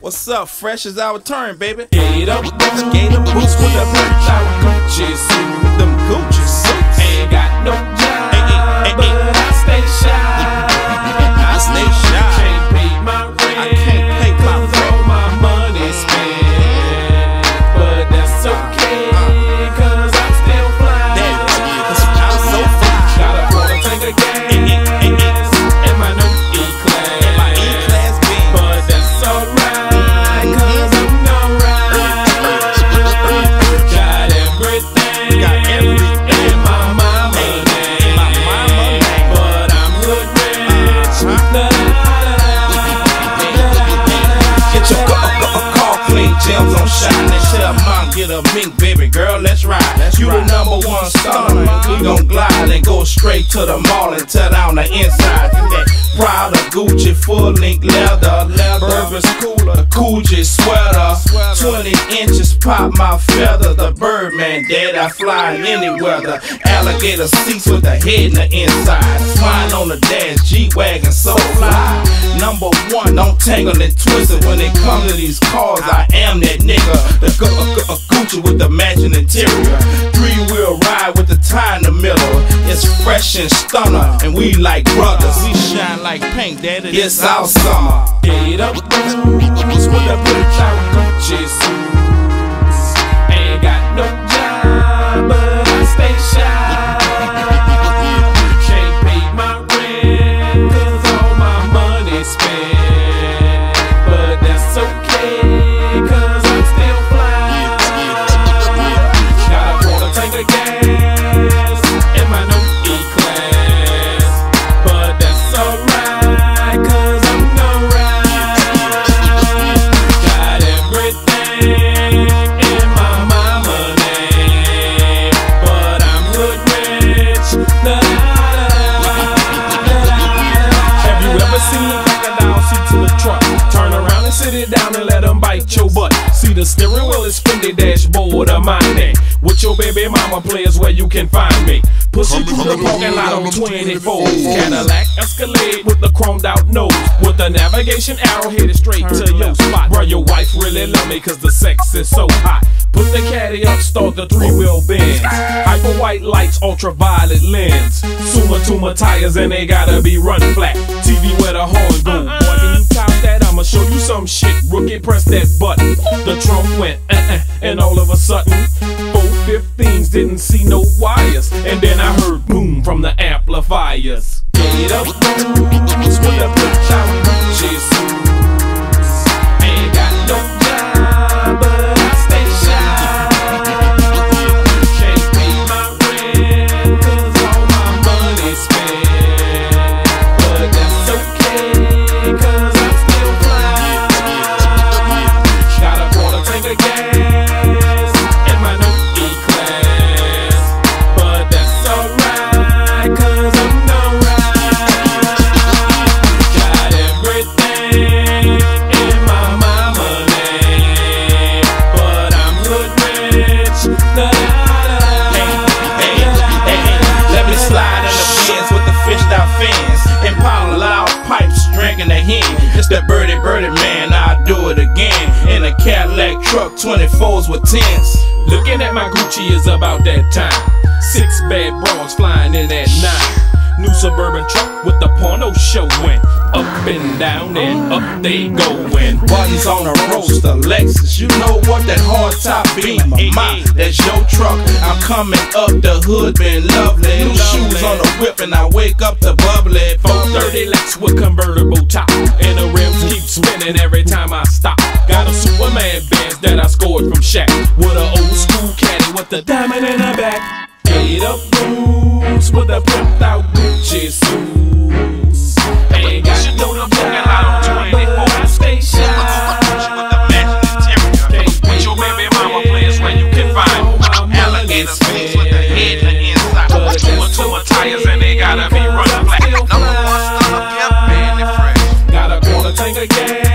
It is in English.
What's up? Fresh is our turn, baby. Gator boots, Gator boots with a a bitch get mink, baby girl, let's ride. you the number one stunner, and we gon' glide and go straight to the mall and tear down the inside. That Prada, Gucci, full length leather, Burberry's cooler, Coogee sweater, 20 inches pop my feather. The Birdman, dead, I fly in any weather. Alligator seats with the head in the inside. Flying on the dash, G wagon, so fly. Number one, don't tangle and twist it when it comes to these cars. I am that nigga. The uh, gu- uh, Gucci with the matching interior. Three wheel ride with the tie in the middle. It's fresh and stunner, and we like brothers. We shine like pink, daddy. It's our summer. Get up, with a bitch out Gucci sit it down and let them bite your butt. See the steering wheel is Fendi dashboard of mine. With your baby mama players where you can find me. Push you through the parking lot on 24. Cadillac Escalade with the chromed out nose. With the navigation arrow headed straight to your spot. Bro, your wife really love me cause the sex is so hot. Put the caddy up, start the three wheel bends. Hyper white lights, ultraviolet lens. Suma Tuma tires and they gotta be run flat. TV where the horn go. Boy, when you top that, I'ma show you some shit. Rookie, press that button. The trunk went, uh uh, and all of a sudden, 415s didn't see no wires. And then I heard boom from the amplifiers. Get up, boots with a bitch out Gucci drinking the hen. It's that birdie, birdie man, I'll do it again. In a Cadillac truck, 24s with 10s. Looking at my Gucci is about that time. Six bad bras flying in at nine. New suburban truck with the porno showing. Up and down and up they going. Buttons on a roaster, Lexus. You know what that hard top beam, eh, eh, my, eh. that's your truck. I'm coming up the hood, been lovely. New shoes on the whip, and I wake up to bubbly. 430 Lex with convertible top. And the rims keep spinning every time I stop. Got a Superman Benz that I scored from Shaq. With an old school caddy with the diamond in the back. Gator boots with a flipped out Gucci suit. yeah.